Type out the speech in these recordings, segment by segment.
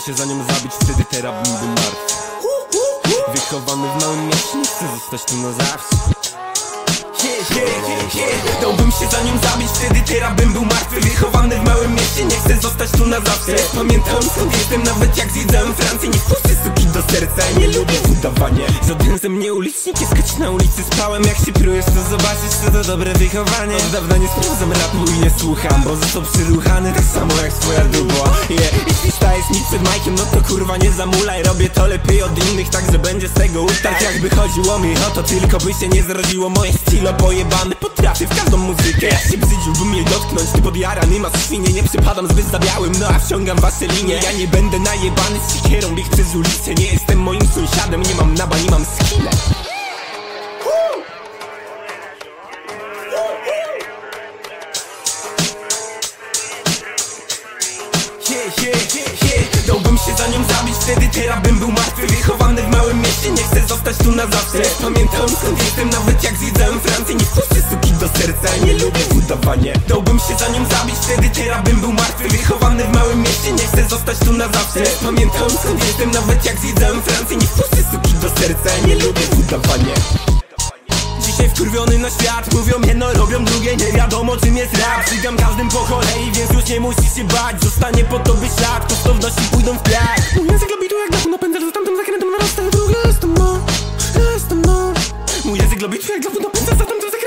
Chciałbym się za nią zabić, wtedy teraz bym był martw. Wychowany w małym mieście, nie chcę zostać tu na zawsze. Dałbym się za nią zabić, wtedy teraz bym był martwy. Wychowany w małym mieście, nie chcę zostać tu na zawsze. Pamiętam skąd jestem, nawet jak zwiedzałem Francję. Nie wpuszczę suki do serca, nie lubię udawanie Żaden ze mnie ulicznik, jest na ulicy. Spałem jak się prujesz, to zobaczysz, co to dobre wychowanie. Od dawna nie sprawdzam rapu i nie słucham Bo został przyruchany tak samo jak twoja dubła yeah. Jeśli stajesz mi przed majkiem, no to kurwa nie zamulaj. Robię to lepiej od innych, tak że będzie z tego utarg Jakby chodziło mi o to, tylko by się nie zrodziło. Moje stylo pojebane, potrafię w każdą muzykę. Ja się brzydziłbym jej dotknąć, ty podjarany masz świnie Nie przypadam zbyt za białym, no a wciągam wasze linie. Ja nie będę najebany z siekierą, bieg przez ulicę Nie jestem moim sąsiadem, nie mam naba, nie mam skille. Yeah, się za nią zabić, wtedy teraz bym był martwy. Wychowany w małym mieście, nie chcę zostać tu na zawsze. Pamiętam skąd jestem, nawet jak zwiedzałem Francję Nie wpuszczę suki do serca, nie lubię udawanie Dałbym się za nią zabić, wtedy teraz bym był martwy nie chcę zostać tu na zawsze. Pamiętam skąd jestem, nawet jak zwiedzałem Francję. Nie wpuszczę suki do serca, nie lubię udawanie Dzisiaj wkurwiony na świat Mówią jedno, robią drugie Nie wiadomo czym jest rap. Żygam każdym po kolei Więc już nie musisz się bać. Zostanie po tobie ślad Kosztowności pójdą w piach. Mój język lobitu jak dachu napędza, za tamtym zakrętem narasta Jestem no, jestem no Mój język lobiczy jak dla napędza Za tamtym zakrętem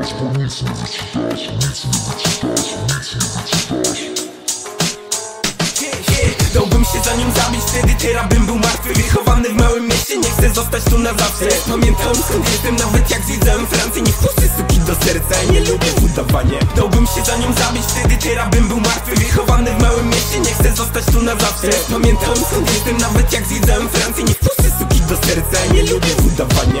patrz, bo nic nie wyczytasz, nic nie wyczytasz, nic nie wyczytasz. Dałbym się za nią zabić, wtedy teraz bym był martwy Wychowany w małym mieście, nie chcę zostać tu na zawsze. Pamiętam skąd jestem, nawet jak zwiedzałem Francję Nie wpuszczę suki do serca, nie lubię udawanie Dałbym się za nią zabić, wtedy teraz bym był martwy Wychowany w małym mieście, nie chcę zostać tu na zawsze. Pamiętam skąd jestem, nawet jak zwiedzałem Francję Nie wpuszczę suki do serca, nie lubię udawanie